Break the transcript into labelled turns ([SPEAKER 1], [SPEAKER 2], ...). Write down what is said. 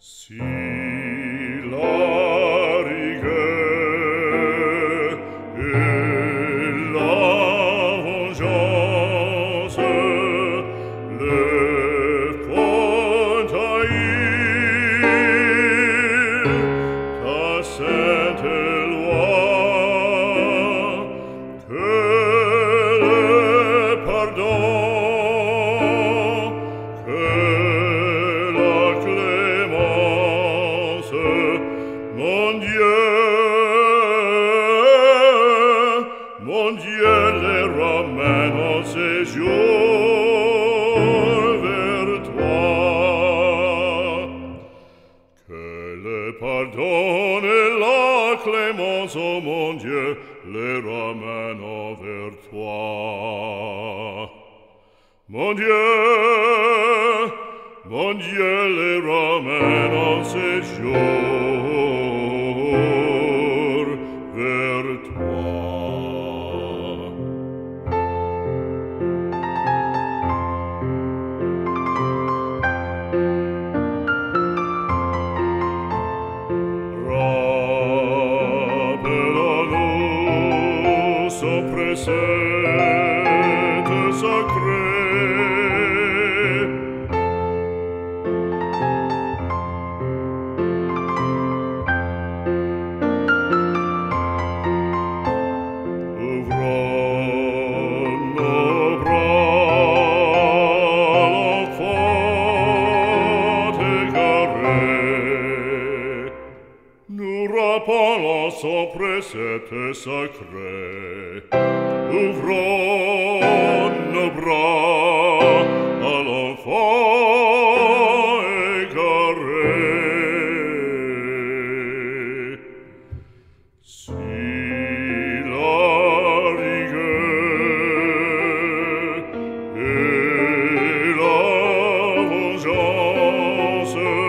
[SPEAKER 1] See. nos séjour toi. Que le pardon et la clémence, mon Dieu, les ramènent vers toi. Mon Dieu, mon Dieu, les ramène en séjour. presente sacro Nura palas oppresete sacre, uvro